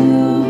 you.